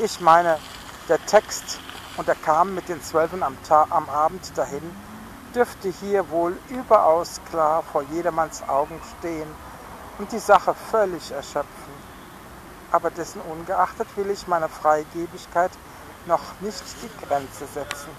Ich meine, der Text, und er kam mit den Zwölfen am, am Abend dahin, dürfte hier wohl überaus klar vor jedermanns Augen stehen und die Sache völlig erschöpfen. Aber dessen ungeachtet will ich meiner Freigebigkeit noch nicht die Grenze setzen.